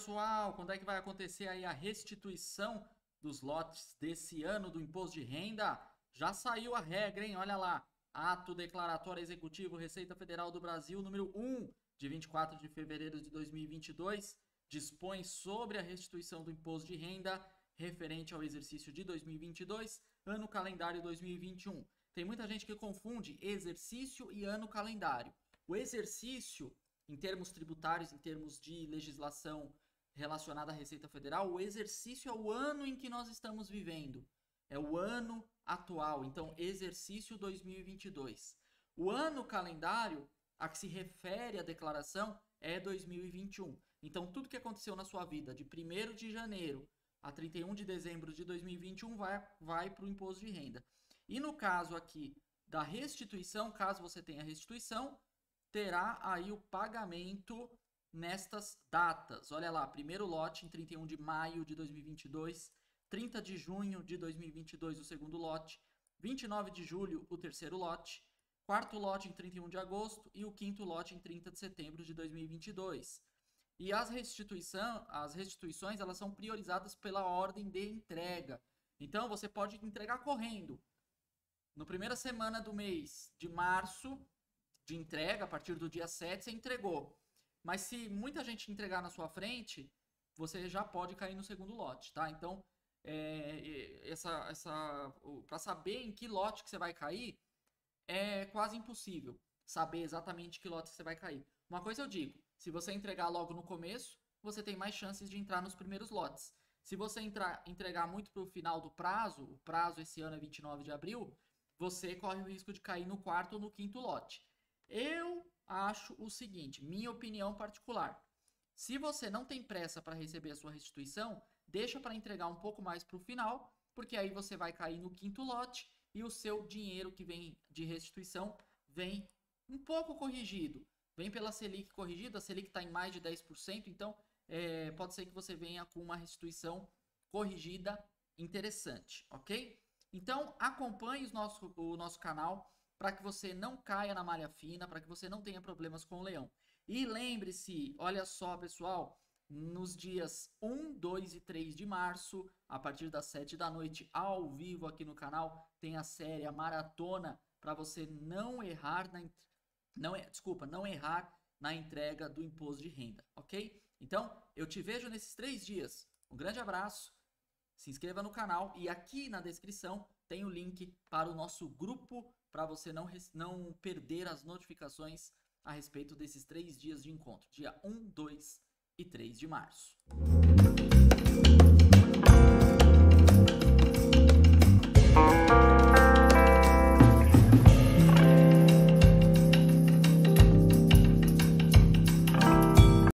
pessoal, quando é que vai acontecer aí a restituição dos lotes desse ano do imposto de renda? Já saiu a regra, hein? Olha lá. Ato Declaratório Executivo Receita Federal do Brasil, número 1, de 24 de fevereiro de 2022, dispõe sobre a restituição do imposto de renda referente ao exercício de 2022, ano calendário 2021. Tem muita gente que confunde exercício e ano calendário. O exercício, em termos tributários, em termos de legislação relacionada à Receita Federal, o exercício é o ano em que nós estamos vivendo. É o ano atual, então exercício 2022. O ano calendário a que se refere a declaração é 2021. Então tudo que aconteceu na sua vida de 1 de janeiro a 31 de dezembro de 2021 vai, vai para o imposto de renda. E no caso aqui da restituição, caso você tenha restituição, terá aí o pagamento nestas datas. Olha lá, primeiro lote em 31 de maio de 2022, 30 de junho de 2022 o segundo lote, 29 de julho o terceiro lote, quarto lote em 31 de agosto e o quinto lote em 30 de setembro de 2022. E as, restituição, as restituições elas são priorizadas pela ordem de entrega. Então você pode entregar correndo. No primeira semana do mês de março, de entrega, a partir do dia 7, você entregou. Mas se muita gente entregar na sua frente, você já pode cair no segundo lote, tá? Então, é, essa, essa, para saber em que lote que você vai cair, é quase impossível saber exatamente que lote você vai cair. Uma coisa eu digo, se você entregar logo no começo, você tem mais chances de entrar nos primeiros lotes. Se você entrar, entregar muito para o final do prazo, o prazo esse ano é 29 de abril, você corre o risco de cair no quarto ou no quinto lote. Eu acho o seguinte, minha opinião particular. Se você não tem pressa para receber a sua restituição, deixa para entregar um pouco mais para o final, porque aí você vai cair no quinto lote e o seu dinheiro que vem de restituição vem um pouco corrigido. Vem pela Selic corrigida, a Selic está em mais de 10%, então é, pode ser que você venha com uma restituição corrigida interessante, ok? Então acompanhe nosso, o nosso canal para que você não caia na malha fina, para que você não tenha problemas com o leão. E lembre-se, olha só pessoal, nos dias 1, 2 e 3 de março, a partir das 7 da noite, ao vivo aqui no canal, tem a série a Maratona para você não errar na não desculpa, não errar na entrega do imposto de renda, ok? Então, eu te vejo nesses três dias. Um grande abraço, se inscreva no canal e aqui na descrição tem o link para o nosso grupo para você não, não perder as notificações a respeito desses três dias de encontro, dia 1, 2 e 3 de março.